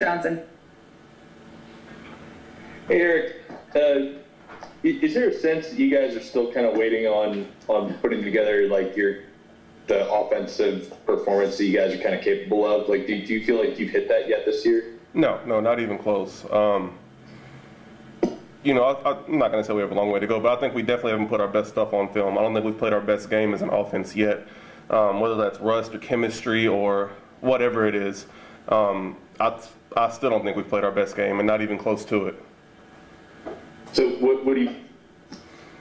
Johnson. Hey, Erik. Uh, is there a sense that you guys are still kind of waiting on on putting together like your the offensive performance that you guys are kind of capable of? Like, do, do you feel like you've hit that yet this year? No, no, not even close. Um, you know, I, am not going to say we have a long way to go, but I think we definitely haven't put our best stuff on film. I don't think we've played our best game as an offense yet, um, whether that's rust or chemistry or whatever it is. Um, I, I still don't think we've played our best game, and not even close to it. So, what, what do you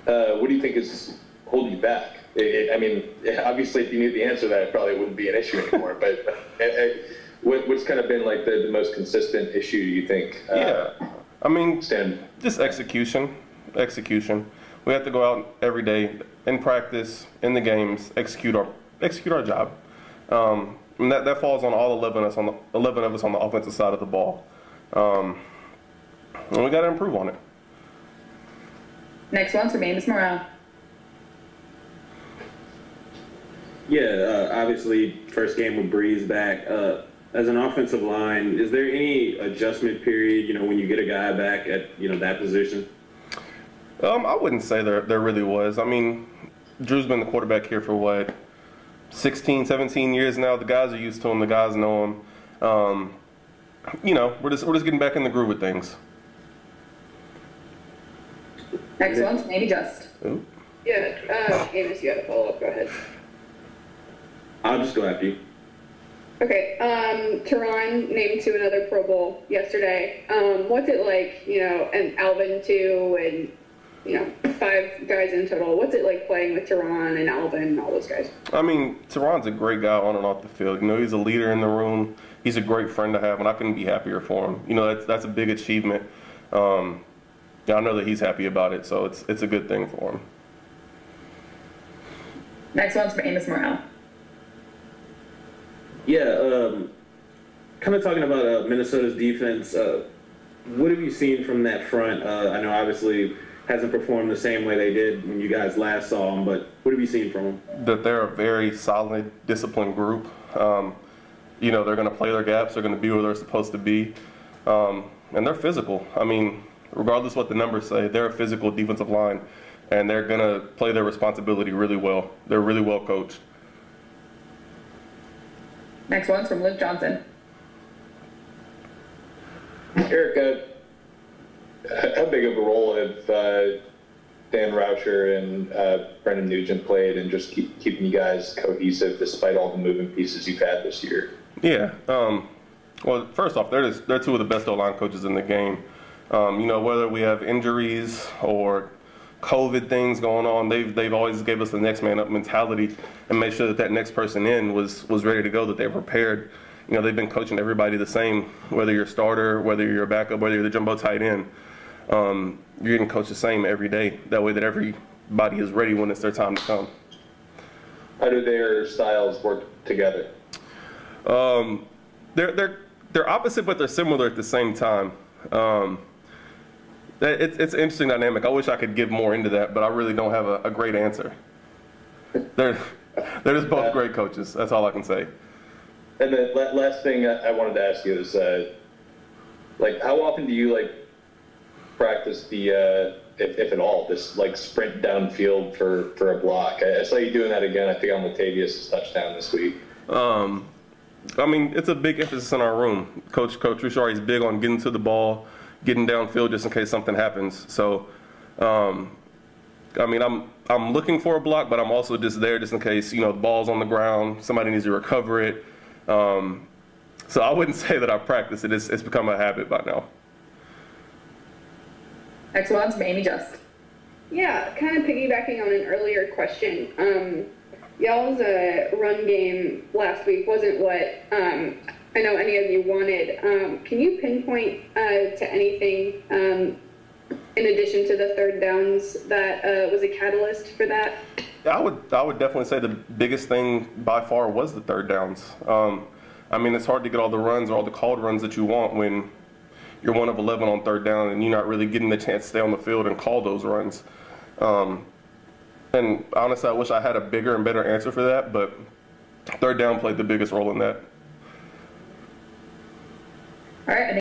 uh, what do you think is holding you back? It, I mean, obviously, if you knew the answer to that, it probably wouldn't be an issue anymore. but uh, uh, what, what's kind of been like the, the most consistent issue? Do you think? Uh, yeah, I mean, stand just execution, execution. We have to go out every day in practice, in the games, execute our execute our job. Um, and that, that falls on all 11 of us on the 11 of us on the offensive side of the ball. Um, and we got to improve on it. Next one one's from Amos Morale. Yeah, uh, obviously, first game with Brees back. Uh, as an offensive line, is there any adjustment period? You know, when you get a guy back at you know that position. Um, I wouldn't say there there really was. I mean, Drew's been the quarterback here for what 16, 17 years now. The guys are used to him. The guys know him. Um, you know, we're just we're just getting back in the groove of things. Next one's Amie Just. Ooh. Yeah, uh, Amos, you had a follow up. Go ahead. I'll just go after you. Okay. Um, Terron named to another Pro Bowl yesterday. Um, what's it like, you know, and Alvin too, and you know, five guys in total. What's it like playing with Terron and Alvin and all those guys? I mean, Terron's a great guy on and off the field. You know, he's a leader in the room. He's a great friend to have, and I couldn't be happier for him. You know, that's that's a big achievement. Um, yeah, I know that he's happy about it, so it's it's a good thing for him. Next one's for Amos Morale. Yeah, um, kind of talking about uh, Minnesota's defense. Uh, what have you seen from that front? Uh, I know obviously hasn't performed the same way they did when you guys last saw them, but what have you seen from them? That they're a very solid, disciplined group. Um, you know, they're going to play their gaps. They're going to be where they're supposed to be, um, and they're physical. I mean, regardless what the numbers say, they're a physical defensive line, and they're going to play their responsibility really well. They're really well coached. Next one's from Luke Johnson. Erica, how big of a role have uh, Dan Roushar and uh, Brendan Nugent played and just keep, keeping you guys cohesive despite all the moving pieces you've had this year? Yeah. Um, well, first off, they're, just, they're two of the best O-line coaches in the game. Um, you know, whether we have injuries or COVID things going on, they've they've always gave us the next man up mentality and made sure that that next person in was was ready to go, that they're prepared. You know, they've been coaching everybody the same, whether you're a starter, whether you're a backup, whether you're the jumbo tight end. Um, you're getting coached the same every day. That way, that everybody is ready when it's their time to come. How do their styles work together? Um, they're they're they're opposite, but they're similar at the same time. Um, it's, it's an interesting dynamic. I wish I could give more into that, but I really don't have a, a great answer. They're, they're just both great coaches. That's all I can say. And the last thing I wanted to ask you is, uh, like, how often do you like practice the, uh, if, if at all, this like sprint downfield for for a block? I, saw you doing that again. I think on Latavius' touchdown this week. Um, I mean, it's a big emphasis in our room. Coach Coach Roushar is big on getting to the ball getting downfield just in case something happens. So, um, I mean, I'm I'm looking for a block, but I'm also just there just in case you know the ball's on the ground, somebody needs to recover it. Um, so I wouldn't say that I practice it. It's, it's become a habit by now. Next one's Amie Just. Yeah, kind of piggybacking on an earlier question. Um, y'all's uh, run game last week wasn't what um, I know any of you wanted. Um, can you pinpoint uh, to anything um, in addition to the third downs that uh, was a catalyst for that? I would I would definitely say the biggest thing by far was the third downs. Um, I mean, it's hard to get all the runs or all the called runs that you want when you're one of 11 on third down and you're not really getting the chance to stay on the field and call those runs. Um, and honestly, I wish I had a bigger and better answer for that, but third down played the biggest role in that. All right,